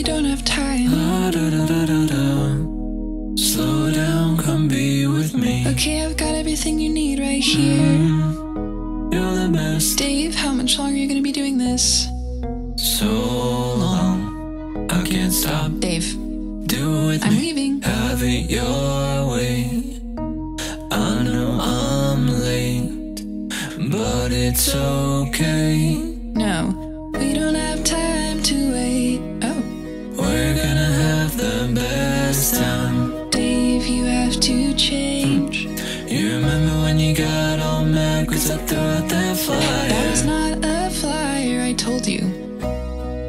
we don't have time. Da, da, da, da, da. Slow down, come be with me. Okay, I've got everything you need right here. Mm, you're the best. Dave, how much longer are you gonna be doing this? So long, I can't stop. Dave, do it with I'm me. leaving. Have it your way. I know I'm late, but it's okay. No, we don't have time. You remember when you got all mad cause I threw out that flyer That was not a flyer, I told you.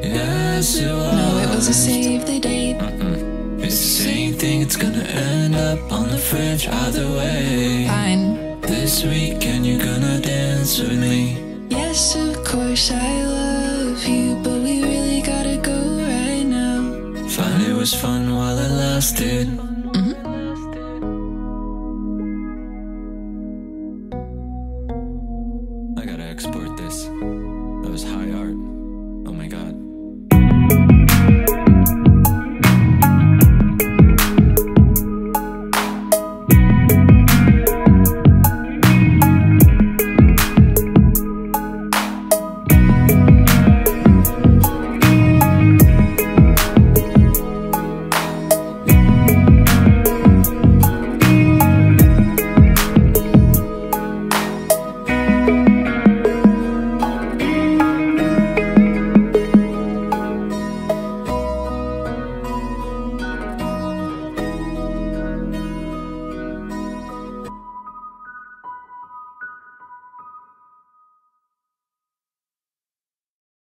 Yes, it was. No, it was a save the date. It's the same thing, it's gonna end up on the fridge either way. Fine. This weekend you're gonna dance with me. Yes, of course, I love you, but we really gotta go right now. Fine, it was fun while it lasted. was high art.